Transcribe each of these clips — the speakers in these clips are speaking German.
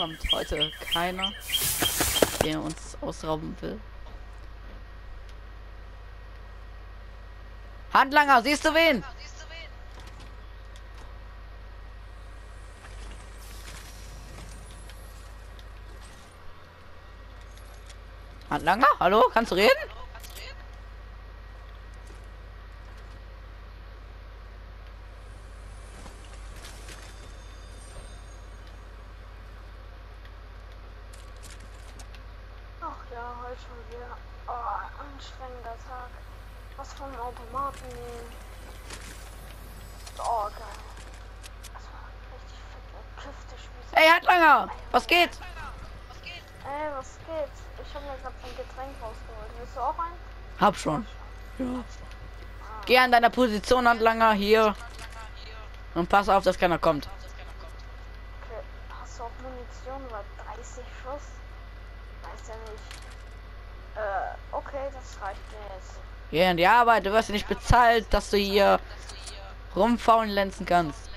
kommt heute keiner, der uns ausrauben will. Handlanger, siehst du wen? Handlanger, hallo, kannst du reden? Ach ja, heute schon wieder. Oh, anstrengender Tag. Was vom Automaten nehmen. Oh, geil. Das war richtig fette Küftespiel. Ey, Handlanger, was geht? Ey, was geht? Ich habe mir gerade ein Getränk rausgeholt. Willst du auch ein? Hab schon. Ja. Geh an deiner Position, Handlanger, hier. Und pass auf, dass keiner kommt. Okay. Du auch Munition oder 30 Schuss? Weiß ja nicht. Äh, okay, das reicht mir jetzt. Geh an die Arbeit, du wirst ja nicht bezahlt, dass du hier rumfaulen lenzen kannst.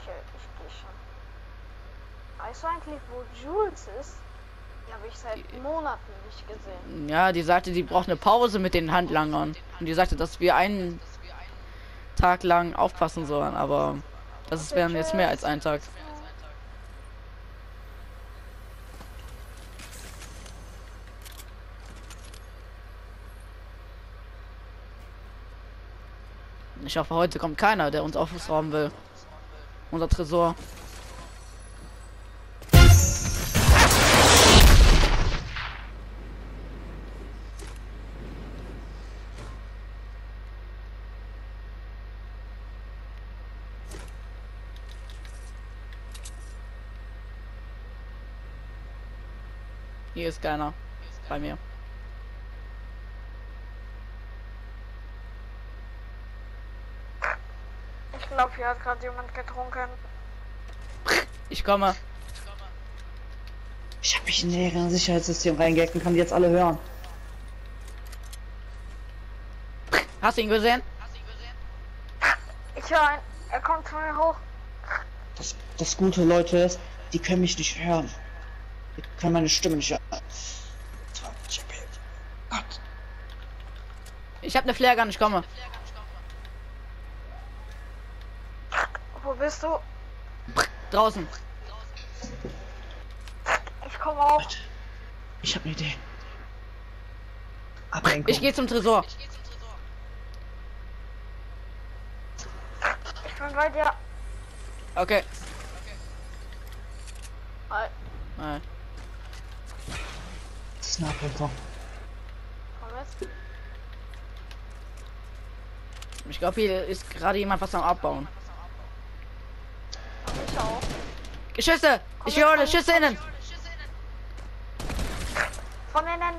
Okay, ich gehe schon. Weißt du eigentlich, wo Jules ist? Die habe ich seit Monaten nicht gesehen. Ja, die sagte, die braucht eine Pause mit den Handlangern. Und die sagte, dass wir einen Tag lang aufpassen sollen, aber das ist wären jetzt mehr als ein Tag. Ich hoffe, heute kommt keiner, der uns aufrauben will. Unser Tresor. Hier ist keiner. Bei mir. Ich glaube, hier hat gerade jemand getrunken. Ich komme. Ich habe mich in deren Sicherheitssystem reingehackt und kann die jetzt alle hören. Hast du ihn gesehen? Ich höre ein. Er kommt zu mir hoch. Das, das Gute, Leute, ist, die können mich nicht hören. Die können meine Stimme nicht hören. Ich hab Gott. Ich habe eine Flaregun, ich komme. Wo bist du? Draußen. Ich komme auch. Ich habe eine Idee. Ablenkung. Ich gehe zum Tresor. Ich bin bei dir. Okay. Hi. Nein. Komm jetzt. Ich glaube, hier ist gerade jemand was am Abbauen. Ich auch. Geschüsse! Ich höre Schüsse innen! Von innen.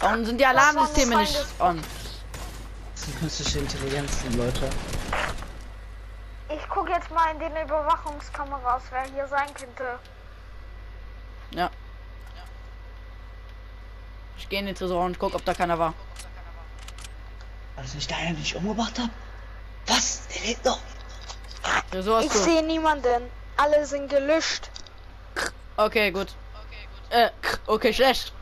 Warum sind die Alarmsysteme nicht on? Das sind künstliche Intelligenzen, Leute. Ich gucke jetzt mal in den Überwachungskameras, wer hier sein könnte. Ja. Ich gehe in den Tresor und guck, ob da keiner war. Also ich da einen nicht umgebracht habe? Was? Der lebt noch. Tresor Ich sehe niemanden. Alle sind gelöscht. Okay, gut. Äh, okay, schlecht.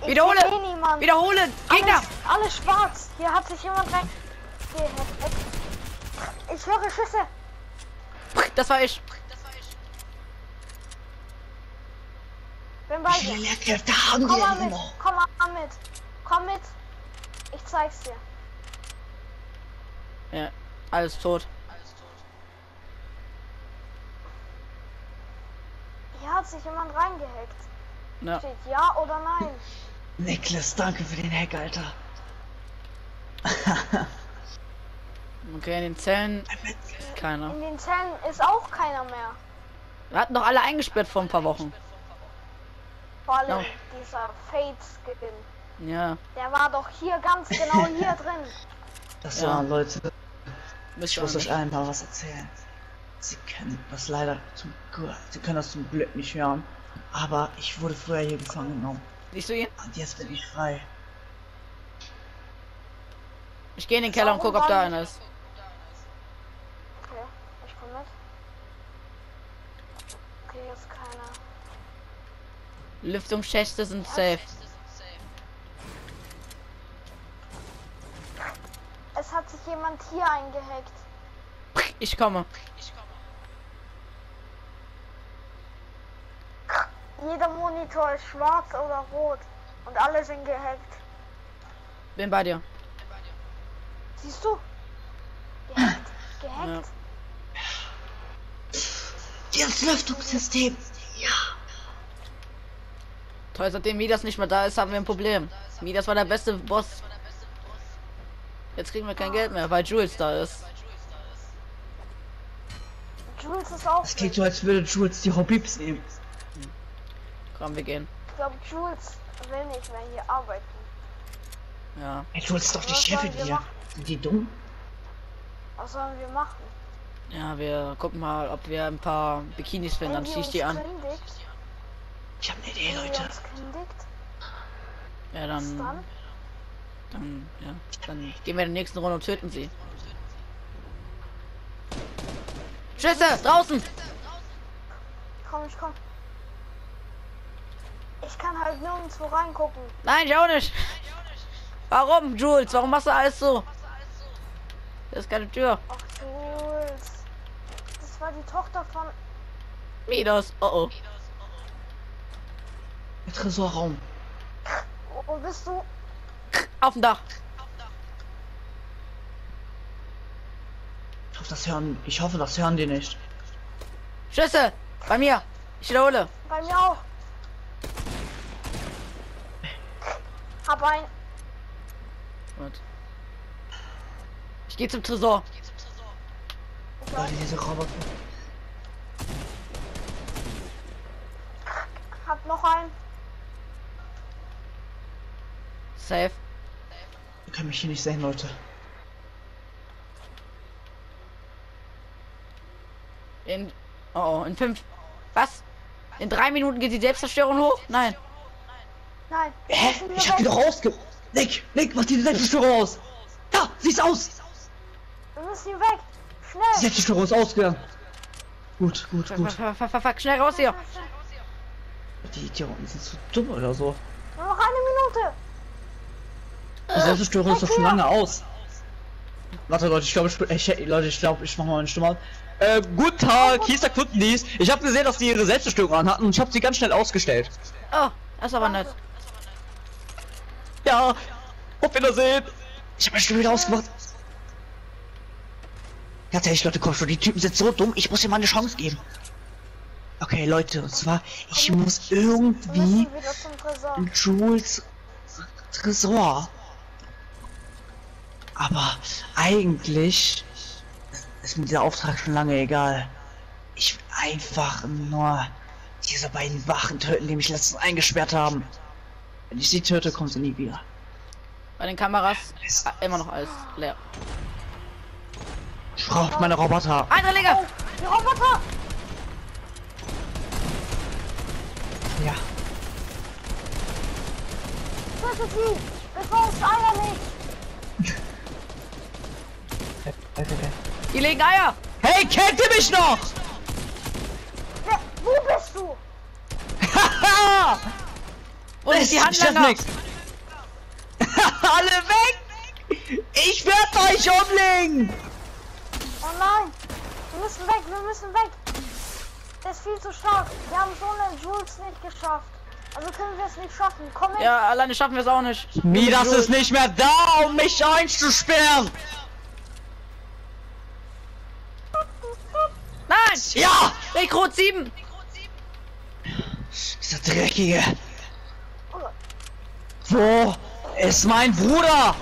Ich Wiederhole! sehe niemanden. Wiederholen! Gegner! Alles, alles schwarz. Hier hat sich jemand rein. Ich höre Schüsse. Das war ich. Bin bei dir. Lehrkräfte haben Komm mal mit. noch? Komm mal mit. Komm mit. Ich zeig's dir. Ja, alles tot. Hier hat sich jemand reingehackt. Ja. Steht ja oder nein? Niklas, danke für den Hack, Alter. Okay, in den Zellen keiner. In den Zellen ist auch keiner mehr. Wir hatten doch alle eingesperrt vor ein paar Wochen. Vor allem Ja. dieser Fate-Skin. Ja, Der war doch hier ganz genau hier drin. Das Ja. war, Leute, ich muss euch allen mal was erzählen. Sie können das leider zum Glück, Sie können das zum Glück nicht hören. Aber ich wurde früher hier gefangen genommen. Siehst du ihn? Und jetzt bin ich frei. Ich gehe in den Keller und guck, ob da einer ist. Okay, ich komm mit. Okay, jetzt keiner. Lüftungsschächte sind safe. Es hat sich jemand hier eingehackt. Ich komme. Jeder Monitor ist schwarz oder rot. Und alle sind gehackt. Bin bei dir. Siehst du? Gehackt. Gehackt. Das Lüftungssystem. Toll, seitdem Midas nicht mehr da ist, haben wir ein Problem. Midas war der beste Boss. Jetzt kriegen wir kein Geld mehr, weil Jules da ist. Jules ist auch. Es klingt so, als würde Jules die Hobbys nehmen. Komm, wir gehen. Ich glaube, Jules will nicht mehr hier arbeiten. Ja. Hey, Jules ist doch die Chefin hier. machen? Sind die dumm? Was sollen wir machen? Ja, wir gucken mal, ob wir ein paar Bikinis finden, dann zieh ich die an. Kündigt, Ich habe eine Idee, Leute. Ja, dann, dann? dann, ja, dann gehen wir in der nächsten Runde und töten sie. Schüsse, draußen! Komm, ich komm. Ich kann halt nirgendwo reingucken. Nein, ich auch nicht. Warum, Jules? Warum machst du alles so? Das ist keine Tür. Ach, Jules. Das war die Tochter von. Midas, oh oh. Der Tresorraum. Wo bist du? Auf dem Dach. Ich hoffe, das hören, ich hoffe, das hören die nicht. Schüsse! Bei mir! Ich wiederhole. Bei mir auch. Hab ein. Gut. Ich gehe zum Tresor. Leute, diese Roboter. Hab noch ein. Safe. Ihr könnt mich hier nicht sehen, Leute. In. Oh, oh, in fünf. Was? In drei Minuten geht die Selbstzerstörung hoch? Nein. Nein. Hä? Ich hab die weg. doch rausge... Nick, Nick, mach die Selbstzerstörung aus. Da, sie ist aus. Wir müssen hier weg. Die Schnell. Selbstzerstörung ist ausgegangen. Gut, gut, Fuck, gut. fuck, fuck, fuck, fuck, schnell raus hier. Die Idioten sind so dumm oder so. Noch eine Minute. Die Selbstzerstörung ist doch schon lange aus. Warte Leute, ich glaube, ich, ich, Leute, ich glaube, ich mach mal meine Stimme an. Äh, guten Tag, hier ist der Kundendienst. Ich habe gesehen, dass die ihre Selbstzerstörung anhatten und ich habe sie ganz schnell ausgestellt. Oh, das ist aber nett. Ja, auf Wiedersehen. Ich habe meine Stimme wieder ausgemacht. Ganz ehrlich, Leute, komm schon, die Typen sind so dumm, ich muss ihm mal eine Chance geben. Okay, Leute, und zwar, ich muss irgendwie Jules Tresor. Aber eigentlich ist mir dieser Auftrag schon lange egal. Ich will einfach nur diese beiden Wachen töten, die mich letztens eingesperrt haben. Wenn ich sie töte, kommt sie nie wieder. Bei den Kameras äh, immer noch alles leer. Ich brauche meine Roboter. Eindringlinge! Oh, die Roboter. Ja. Tötet sie. Bevor uns einer nicht. Die legen Eier! Hey, kennt ihr mich noch? Wer, wo bist du? Haha! Wo sind die Ich schaff Handlanger? nix. Alle weg! Ich werde euch umlegen! Oh nein. Wir müssen weg. Wir müssen weg. Der ist viel zu stark. Wir haben so einen Jules nicht geschafft. Also können wir es nicht schaffen. Komm mit. Ja, alleine schaffen wir es auch nicht. Midas ist nicht mehr da, um mich einzusperren! Nein! Ja! Rekrut 7! Dieser Dreckige! Wo ist mein Bruder?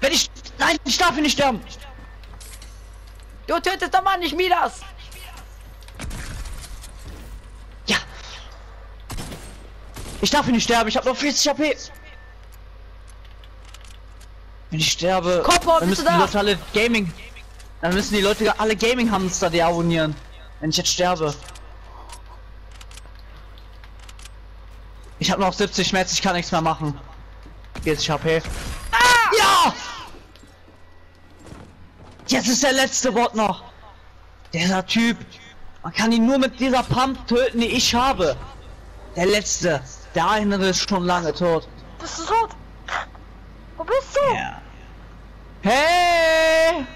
Wenn ich... Nein, ich darf hier nicht sterben! Du tötest doch mal nicht Midas! Ja! Ich darf hier nicht sterben, ich habe nur 40 HP! Wenn ich sterbe, Kopfball, dann bist müssen du die da? Leute alle Gaming... Dann müssen die Leute alle Gaming-Hamster deabonnieren. Wenn ich jetzt sterbe. Ich habe noch 70 Schmerz, ich kann nichts mehr machen. 40 HP. Ja! Jetzt ist der letzte Bot noch. Dieser Typ. Man kann ihn nur mit dieser Pump töten, die ich habe. Der letzte. Der andere ist schon lange tot. Bist du tot? Wo bist du? Ja. Hey!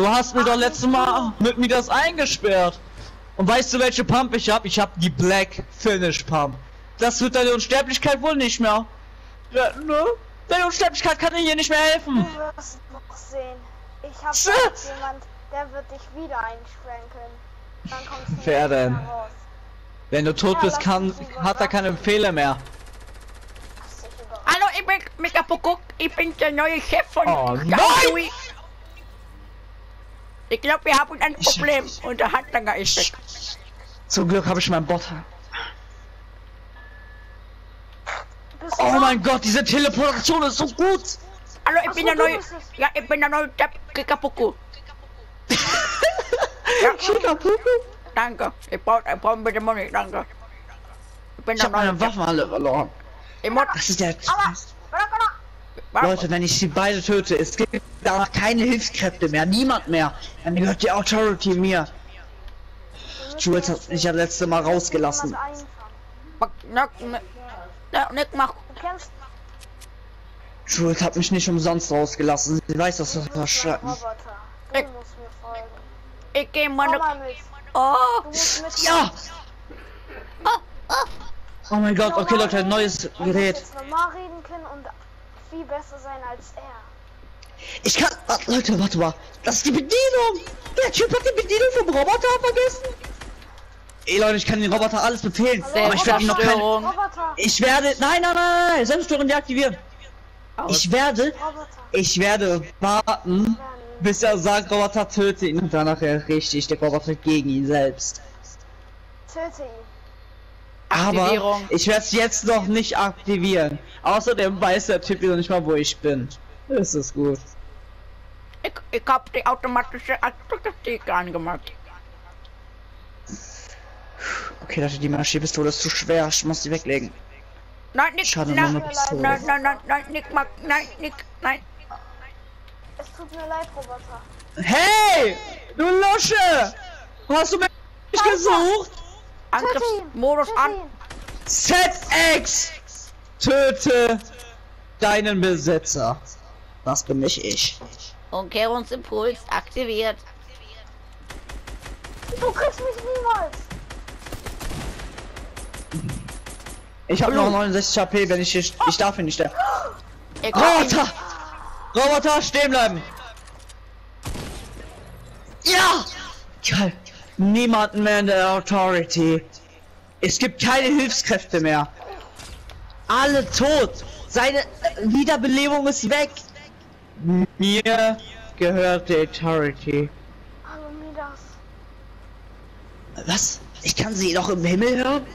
Du hast mir doch letztes Mal mit mir das eingesperrt. Und weißt du, welche Pump ich hab? Ich hab die Black Finish Pump. Das wird deine Unsterblichkeit wohl nicht mehr. Ja, ne? Deine Unsterblichkeit kann dir hier nicht mehr helfen. Du wirst noch sehen. Ich hab Shit. jetzt jemand, der wird dich wieder einsperren können. Dann kommst du Wer nicht denn? raus. Wenn du tot Ja, bist, kann, hat er keine Fehler mehr. Hallo, ich bin Mega Poco. Ich bin der neue Chef von Oh, nein! Ich glaube, wir haben ein Ich- Problem und der Handlanger ist weg. Zum Glück habe ich meinen Bot. Oh mein Gott, diese Teleportation ist so gut. Hallo, ich Ach bin so, der neue. Ja, ich bin der neue Chef Kikapuku. ja, Chicapuku. danke. Ich brauche ich brauch bitte Money, danke. Ich bin Ich der habe meine neue Chef. Waffen alle verloren. Ich muss. Das ist der. Aber? Leute, wenn ich sie beide töte, es gibt danach keine Hilfskräfte mehr, niemand mehr. Dann gehört die Authority mir. Jules hat mich ja letzte Mal rausgelassen. Jules hat mich nicht umsonst rausgelassen. Sie weiß, dass das verschrecken. Ich- musst mir folgen. Ich gehe meine. mal mit. Oh, Du musst mit. Ja! Oh mein Gott, okay Leute, neues Er muss Gerät. Viel besser sein als er. Ich kann. Ah, Leute, warte mal. Das ist die Bedienung! Der Typ hat die Bedienung vom Roboter vergessen! Ey Leute, ich kann den Roboter alles befehlen. Hallo, Aber ich werde ihn noch keine. Roboter. Ich werde. Nein, nein, nein, nein! Selbststörung deaktivieren! Ich werde. Roboter. Ich werde warten, bis er sagt, Roboter töte ihn und danach richte ich den Roboter gegen ihn selbst. Töte ihn. Aber ich werde es jetzt noch nicht aktivieren. Außerdem weiß der Typ wieder nicht mal, wo ich bin. Das ist gut. Ich, ich hab die automatische Aktivität angemacht. Okay, Leute, die Maschinenpistole ist zu schwer. Ich muss sie weglegen. Nein, Nick, Schade, nein, Pistole. nein, nein, nein, nein, Nick, mag, nein, Nick, nein. Es tut mir leid, Roboter. Hey! Du Lusche! Hast du mich gesucht? Angriffsmodus an. ZX! Töte deinen Besitzer. Das bin nicht ich. Umkehrungsimpuls aktiviert. Du kriegst mich niemals. Ich habe noch 69 HP, wenn ich hier, ich darf hier nicht sterben. Ich Roboter! Roboter, stehen bleiben! Ja! Geil. Niemanden mehr in der Authority. Es gibt keine Hilfskräfte mehr. Alle tot. Seine Wiederbelebung ist weg. Mir gehört die Authority. Hallo Midas. Was? Ich kann sie doch im Himmel hören?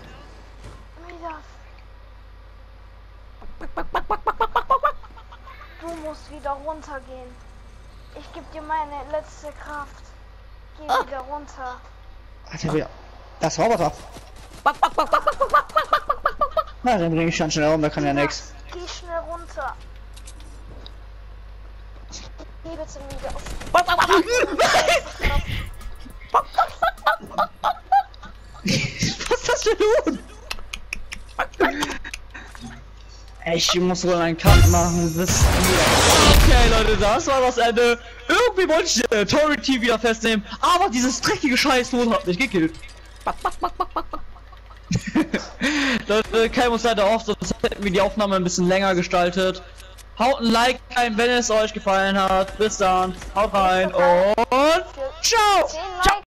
Midas. Du musst wieder runtergehen. Ich gebe dir meine letzte Kraft. Geh wieder runter. Alter, wieder. Das Roboter. Back, back, back, back, back, back, back, back, back, back, back, back. Na, dann bring ich schon schnell um, da kann ja Midas, nix. Geh schnell runter. Geh bitte wieder auf. Back, back, back, back. Was ist das für ein Ich muss wohl einen Cut machen bis Okay Leute, das war das Ende. Irgendwie wollte ich äh, Authority wieder festnehmen, aber dieses dreckige Scheißhuhn hat mich gekillt. Back, back, back, back, back, back. Leute, Kai muss leider auf, sonst hätten wir die Aufnahme ein bisschen länger gestaltet. Haut ein Like rein, wenn es euch gefallen hat. Bis dann, haut rein und ciao! Likes.